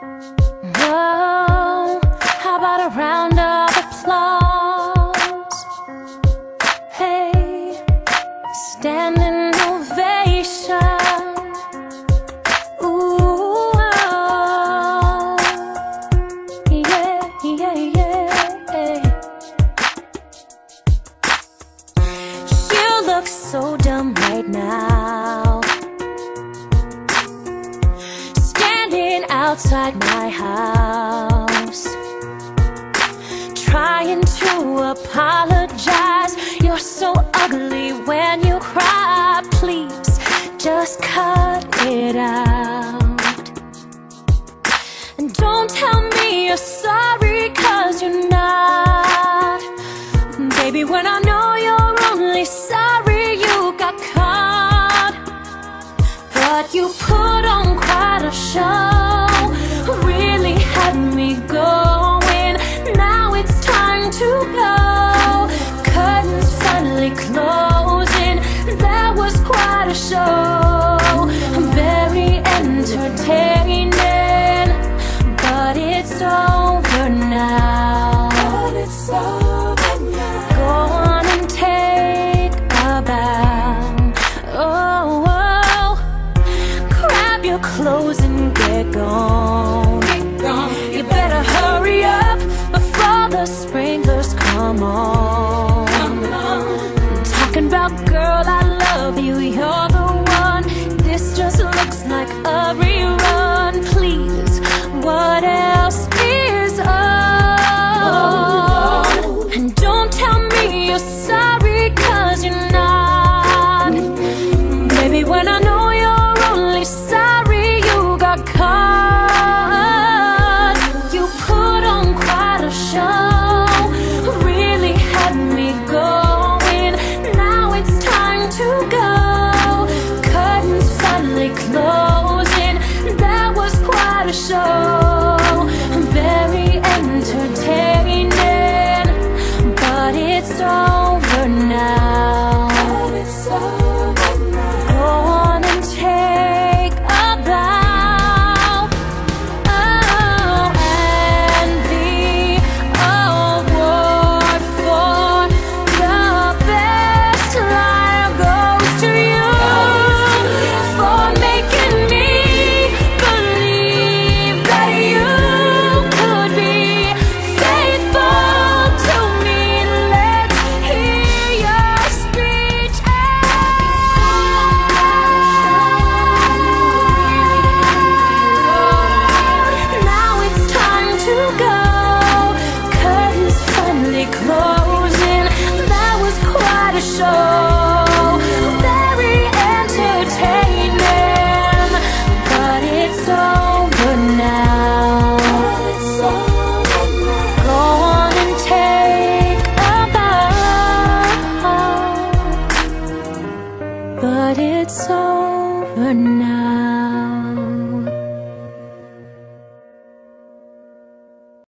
Oh, how about a round of applause? Hey, standing ovation. Ooh, oh, yeah, yeah, yeah. You look so dumb right now. Outside my house. Trying to apologize. You're so ugly when you cry. Please just cut it out. And don't tell me you're sorry, cause you're not. Baby, when I know you're only sorry you got caught. But you put on your clothes and get gone. You better hurry up before the sprinklers come on. Talking about girl, I love you, you're the one. This just looks like a rerun. 的手。Now.